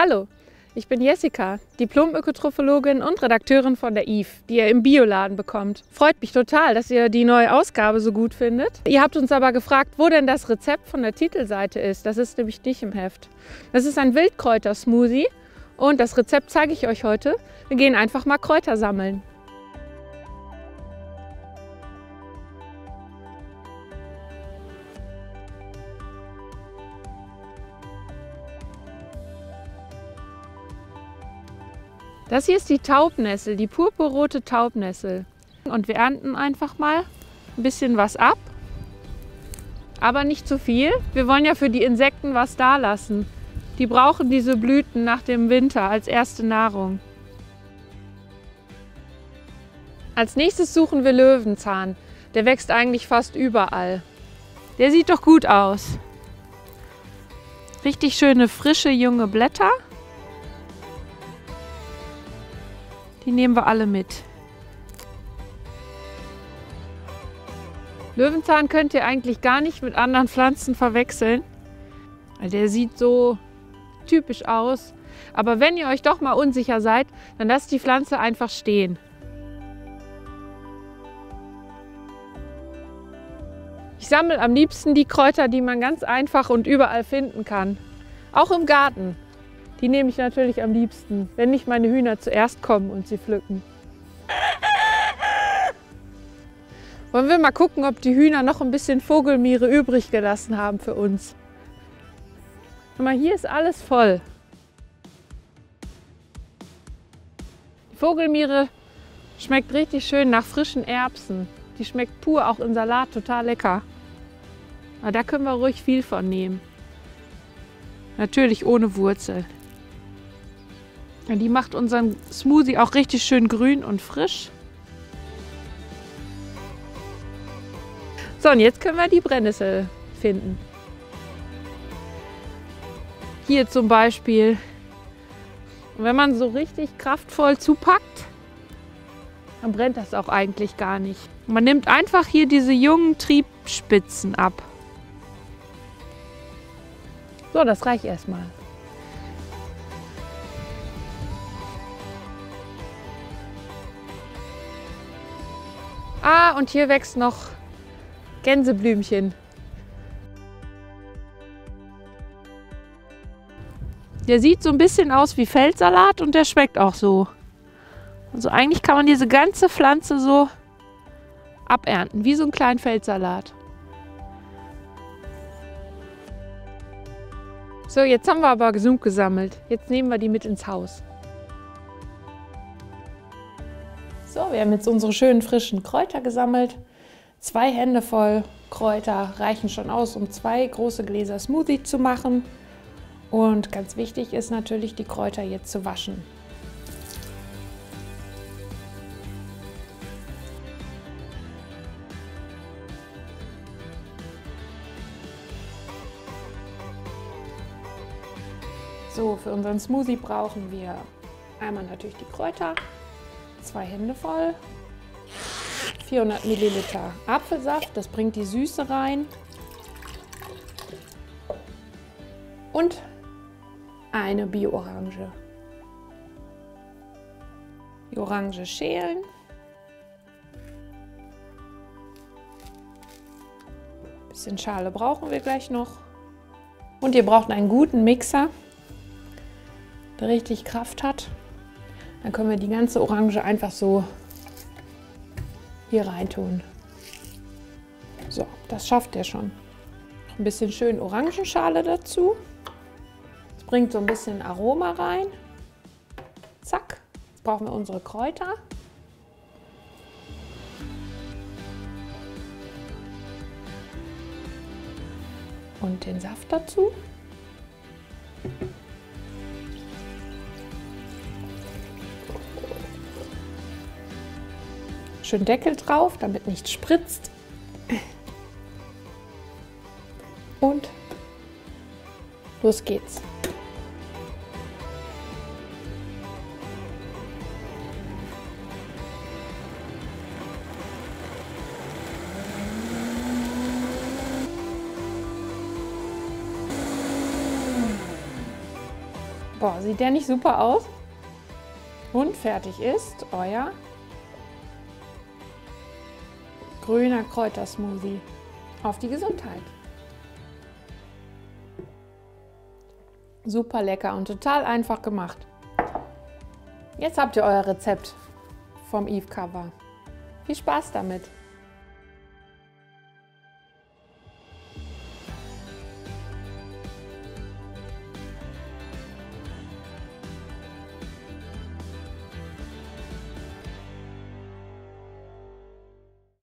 Hallo, ich bin Jessica, Diplom-Ökotrophologin und Redakteurin von der IF, die ihr im Bioladen bekommt. Freut mich total, dass ihr die neue Ausgabe so gut findet. Ihr habt uns aber gefragt, wo denn das Rezept von der Titelseite ist. Das ist nämlich nicht im Heft. Das ist ein Wildkräuter-Smoothie und das Rezept zeige ich euch heute. Wir gehen einfach mal Kräuter sammeln. Das hier ist die Taubnessel, die purpurrote Taubnessel. Und wir ernten einfach mal ein bisschen was ab. Aber nicht zu viel. Wir wollen ja für die Insekten was da lassen. Die brauchen diese Blüten nach dem Winter als erste Nahrung. Als nächstes suchen wir Löwenzahn. Der wächst eigentlich fast überall. Der sieht doch gut aus. Richtig schöne, frische, junge Blätter. Die nehmen wir alle mit. Löwenzahn könnt ihr eigentlich gar nicht mit anderen Pflanzen verwechseln. Der sieht so typisch aus. Aber wenn ihr euch doch mal unsicher seid, dann lasst die Pflanze einfach stehen. Ich sammle am liebsten die Kräuter, die man ganz einfach und überall finden kann. Auch im Garten. Die nehme ich natürlich am liebsten, wenn nicht meine Hühner zuerst kommen und sie pflücken. Wollen wir mal gucken, ob die Hühner noch ein bisschen Vogelmiere übrig gelassen haben für uns. Guck mal, hier ist alles voll. Die Vogelmiere schmeckt richtig schön nach frischen Erbsen. Die schmeckt pur auch in Salat total lecker. Aber da können wir ruhig viel von nehmen. Natürlich ohne Wurzel. Die macht unseren Smoothie auch richtig schön grün und frisch. So, und jetzt können wir die Brennnessel finden. Hier zum Beispiel. Und wenn man so richtig kraftvoll zupackt, dann brennt das auch eigentlich gar nicht. Man nimmt einfach hier diese jungen Triebspitzen ab. So, das reicht erstmal. Ah, und hier wächst noch Gänseblümchen. Der sieht so ein bisschen aus wie Feldsalat und der schmeckt auch so. Also eigentlich kann man diese ganze Pflanze so abernten, wie so einen kleinen Feldsalat. So, jetzt haben wir aber genug gesammelt. Jetzt nehmen wir die mit ins Haus. So, wir haben jetzt unsere schönen frischen Kräuter gesammelt. Zwei Hände voll Kräuter reichen schon aus, um zwei große Gläser Smoothie zu machen. Und ganz wichtig ist natürlich, die Kräuter jetzt zu waschen. So, für unseren Smoothie brauchen wir einmal natürlich die Kräuter, zwei Hände voll, 400 Milliliter Apfelsaft, das bringt die Süße rein und eine Bio-Orange. Die Orange schälen. Bisschen Schale brauchen wir gleich noch. Und ihr braucht einen guten Mixer, der richtig Kraft hat. Dann können wir die ganze Orange einfach so hier rein tun. So, das schafft er schon. Ein bisschen schön Orangenschale dazu. Das bringt so ein bisschen Aroma rein. Zack, jetzt brauchen wir unsere Kräuter. Und den Saft dazu. Schön Deckel drauf, damit nichts spritzt. Und los geht's. Boah, sieht der nicht super aus? Und fertig ist euer grüner Kräutersmoothie. Auf die Gesundheit. Super lecker und total einfach gemacht. Jetzt habt ihr euer Rezept vom Eve Cover. Viel Spaß damit!